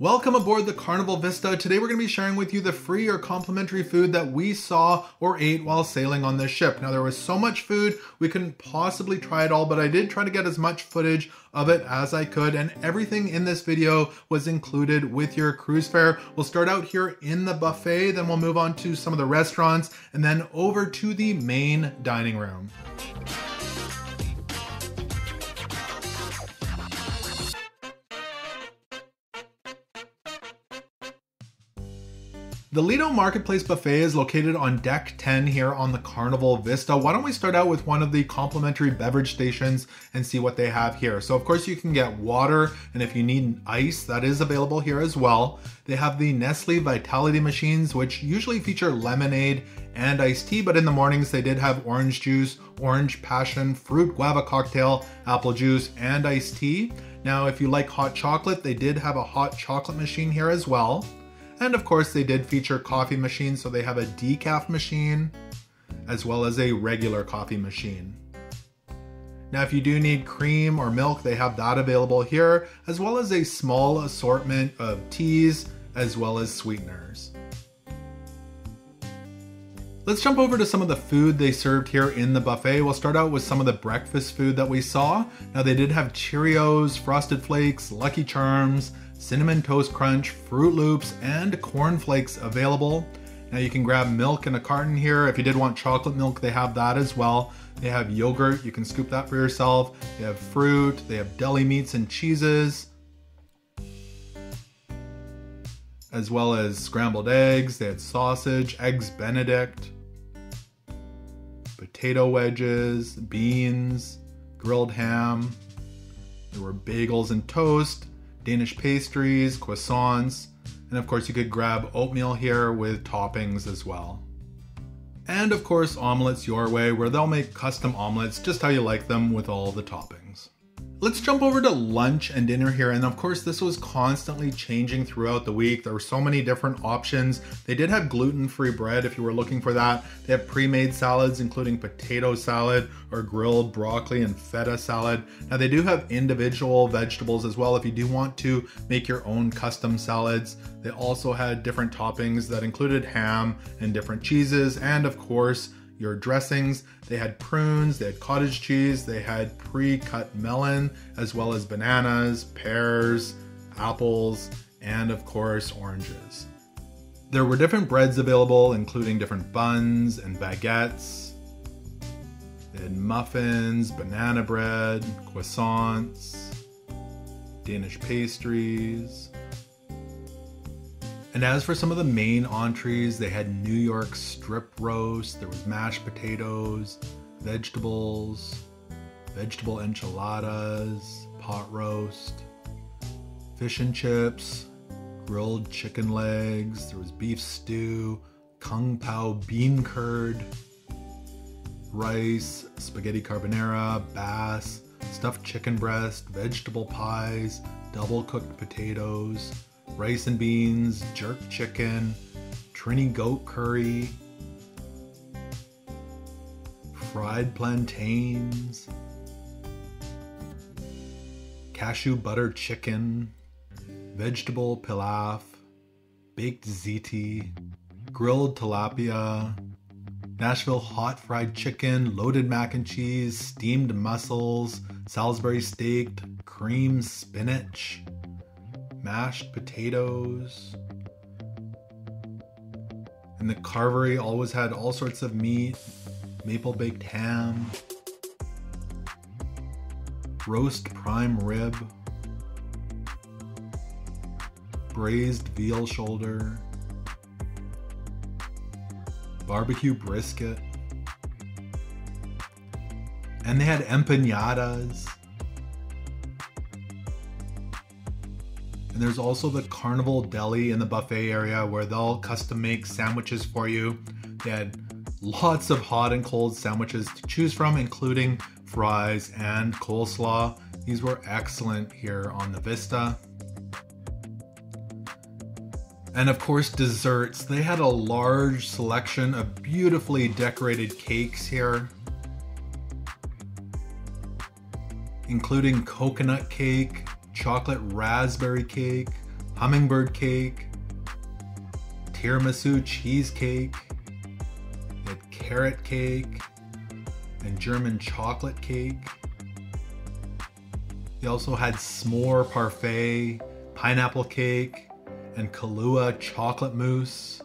Welcome aboard the Carnival Vista. Today we're going to be sharing with you the free or complimentary food that we saw or ate while sailing on this ship. Now there was so much food, we couldn't possibly try it all, but I did try to get as much footage of it as I could and everything in this video was included with your cruise fare. We'll start out here in the buffet, then we'll move on to some of the restaurants and then over to the main dining room. The Lido Marketplace Buffet is located on deck 10 here on the Carnival Vista. Why don't we start out with one of the complimentary beverage stations and see what they have here. So of course you can get water and if you need ice, that is available here as well. They have the Nestle Vitality machines, which usually feature lemonade and iced tea, but in the mornings they did have orange juice, orange passion, fruit guava cocktail, apple juice, and iced tea. Now, if you like hot chocolate, they did have a hot chocolate machine here as well. And of course, they did feature coffee machines, so they have a decaf machine as well as a regular coffee machine. Now, if you do need cream or milk, they have that available here, as well as a small assortment of teas as well as sweeteners. Let's jump over to some of the food they served here in the buffet. We'll start out with some of the breakfast food that we saw. Now, they did have Cheerios, Frosted Flakes, Lucky Charms, Cinnamon Toast Crunch, Froot Loops, and Corn Flakes available. Now you can grab milk in a carton here. If you did want chocolate milk, they have that as well. They have yogurt, you can scoop that for yourself. They have fruit, they have deli meats and cheeses, as well as scrambled eggs. They had sausage, eggs benedict, potato wedges, beans, grilled ham. There were bagels and toast, Danish pastries, croissants, and of course you could grab oatmeal here with toppings as well. And of course omelets your way where they'll make custom omelets just how you like them with all the toppings. Let's jump over to lunch and dinner here. And of course, this was constantly changing throughout the week. There were so many different options. They did have gluten free bread if you were looking for that. They have pre made salads, including potato salad or grilled broccoli and feta salad. Now, they do have individual vegetables as well if you do want to make your own custom salads. They also had different toppings that included ham and different cheeses, and of course, your dressings. They had prunes, they had cottage cheese, they had pre cut melon, as well as bananas, pears, apples, and of course, oranges. There were different breads available, including different buns and baguettes. They had muffins, banana bread, croissants, Danish pastries, and as for some of the main entrees, they had New York strip roast, there was mashed potatoes, vegetables, vegetable enchiladas, pot roast, fish and chips, grilled chicken legs, there was beef stew, kung pao bean curd, rice, spaghetti carbonara, bass, stuffed chicken breast, vegetable pies, double cooked potatoes, rice and beans, jerk chicken, Trini goat curry, fried plantains, cashew butter chicken, vegetable pilaf, baked ziti, grilled tilapia, Nashville hot fried chicken, loaded mac and cheese, steamed mussels, Salisbury steak, cream spinach, mashed potatoes. And the carvery always had all sorts of meat, maple baked ham, roast prime rib, braised veal shoulder, barbecue brisket, and they had empanadas And there's also the Carnival Deli in the buffet area where they'll custom make sandwiches for you. They had lots of hot and cold sandwiches to choose from, including fries and coleslaw. These were excellent here on the Vista. And of course, desserts. They had a large selection of beautifully decorated cakes here, including coconut cake, chocolate raspberry cake, hummingbird cake, tiramisu cheesecake, they had carrot cake, and German chocolate cake. They also had s'more parfait, pineapple cake, and Kahlua chocolate mousse,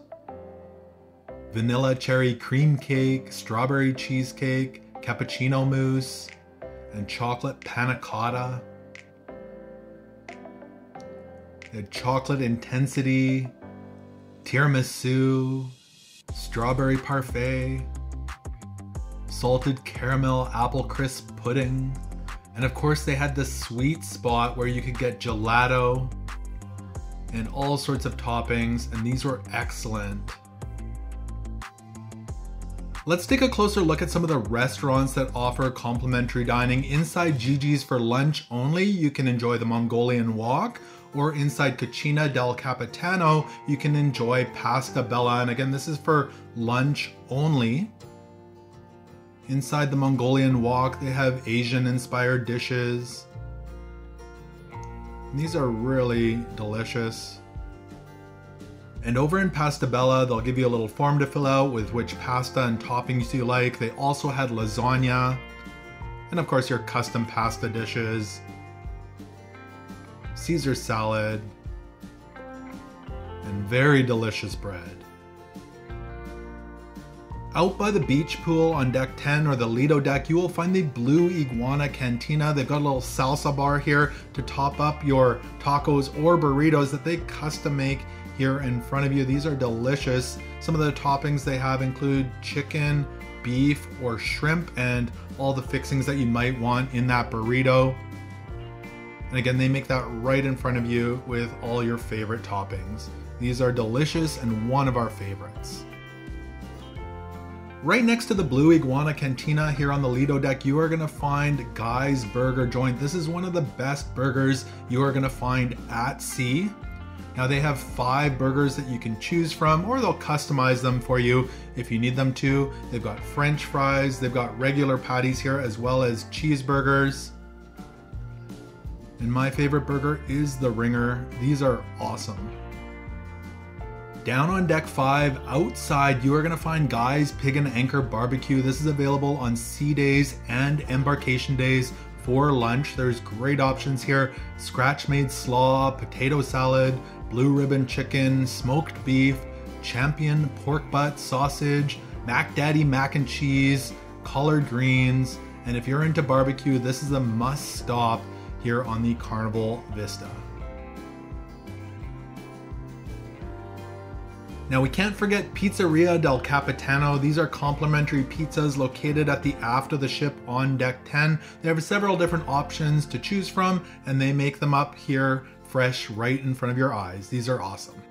vanilla cherry cream cake, strawberry cheesecake, cappuccino mousse, and chocolate panna cotta. Had chocolate intensity, tiramisu, strawberry parfait, salted caramel apple crisp pudding, and of course they had the sweet spot where you could get gelato and all sorts of toppings, and these were excellent. Let's take a closer look at some of the restaurants that offer complimentary dining. Inside JiJi's for lunch only, you can enjoy the Mongolian Wok, or inside Cucina del Capitano, you can enjoy Pasta Bella. And again, this is for lunch only. Inside the Mongolian Wok, they have Asian inspired dishes. These are really delicious. And over in Pasta Bella, they'll give you a little form to fill out with which pasta and toppings you like. They also had lasagna, and of course, your custom pasta dishes, Caesar salad, and very delicious bread. Out by the beach pool on deck 10 or the Lido deck, you will find the Blue Iguana Cantina. They've got a little salsa bar here to top up your tacos or burritos that they custom make here in front of you. These are delicious. Some of the toppings they have include chicken, beef, or shrimp, and all the fixings that you might want in that burrito. And again, they make that right in front of you with all your favorite toppings. These are delicious and one of our favorites. Right next to the Blue Iguana Cantina here on the Lido deck, you are to find Guy's Burger Joint. This is one of the best burgers you are to find at sea. Now they have five burgers that you can choose from, or they'll customize them for you if you need them to. They've got french fries, they've got regular patties here, as well as cheeseburgers. And my favorite burger is the Ringer. These are awesome. Down on deck 5, outside, you are to find Guy's Pig and Anchor Barbecue. This is available on sea days and embarkation days for lunch. There's great options here scratch made slaw, potato salad, blue ribbon chicken, smoked beef, champion pork butt sausage, Mac Daddy mac and cheese, collard greens. And if you're into barbecue, this is a must stop here on the Carnival Vista. Now we can't forget Pizzeria del Capitano. These are complimentary pizzas located at the aft of the ship on deck 10. They have several different options to choose from and they make them up here fresh right in front of your eyes. These are awesome.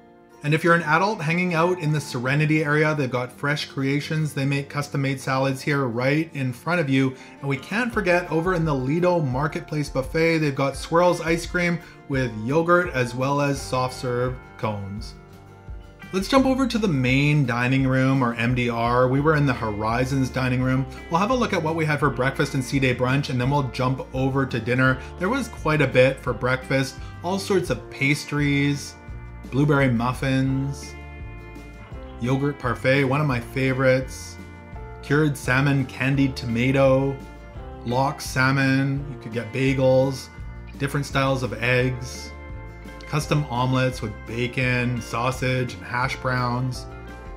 And if you're an adult hanging out in the Serenity area, they've got fresh creations. They make custom made salads here right in front of you. And we can't forget over in the Lido Marketplace Buffet, they've got swirls ice cream with yogurt as well as soft serve cones. Let's jump over to the main dining room or MDR. We were in the Horizons dining room. We'll have a look at what we had for breakfast and sea day brunch and then we'll jump over to dinner. There was quite a bit for breakfast, all sorts of pastries, blueberry muffins, yogurt parfait, one of my favorites, cured salmon, candied tomato, lox salmon, you could get bagels, different styles of eggs, custom omelets with bacon, sausage, and hash browns,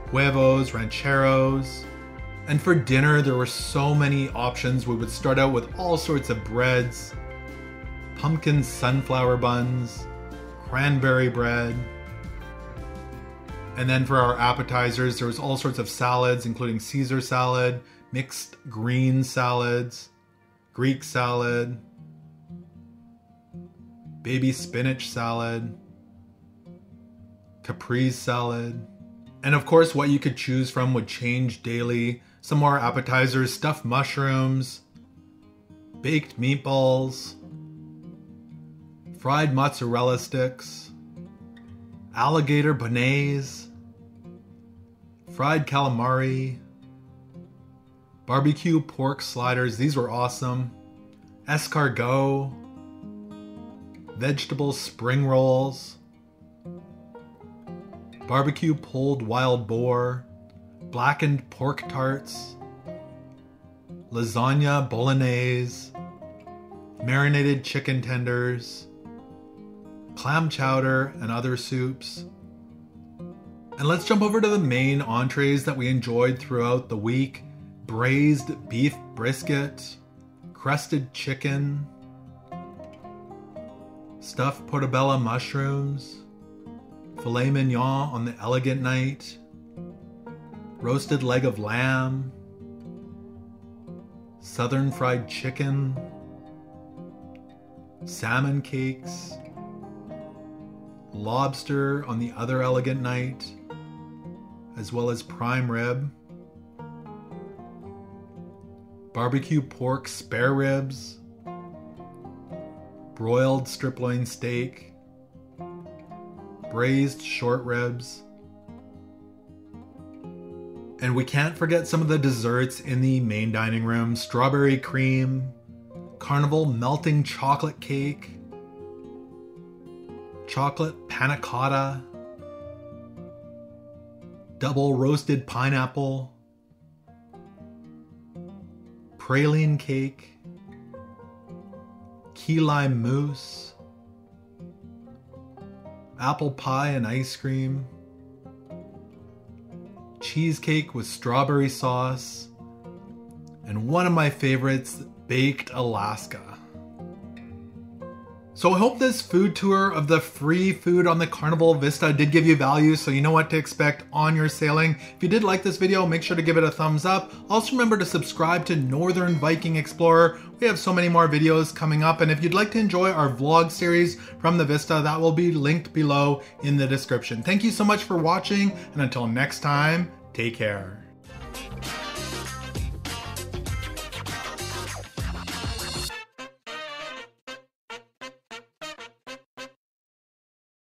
huevos, rancheros. And for dinner, there were so many options. We would start out with all sorts of breads, pumpkin sunflower buns, cranberry bread. And then for our appetizers, there was all sorts of salads, including Caesar salad, mixed green salads, Greek salad, baby spinach salad, caprese salad. And of course, what you could choose from would change daily. Some more appetizers, stuffed mushrooms, baked meatballs, fried mozzarella sticks, alligator beignets, fried calamari, barbecue pork sliders. These were awesome. Escargot, vegetable spring rolls, barbecue pulled wild boar, blackened pork tarts, lasagna bolognese, marinated chicken tenders, clam chowder, and other soups. And let's jump over to the main entrees that we enjoyed throughout the week. Braised beef brisket, crusted chicken, stuffed portobello mushrooms, filet mignon on the elegant night, roasted leg of lamb, southern fried chicken, salmon cakes, lobster on the other elegant night, as well as prime rib, barbecue pork spare ribs, broiled strip loin steak, braised short ribs. And we can't forget some of the desserts in the main dining room strawberry cream, carnival melting chocolate cake, chocolate panna cotta, double roasted pineapple, praline cake, key lime mousse, apple pie and ice cream, cheesecake with strawberry sauce, and one of my favorites, baked Alaska. So I hope this food tour of the free food on the Carnival Vista did give you value so you know what to expect on your sailing. If you did like this video, make sure to give it a thumbs up. Also remember to subscribe to Northern Viking Explorer. We have so many more videos coming up and if you'd like to enjoy our vlog series from the Vista, that will be linked below in the description. Thank you so much for watching and until next time, take care.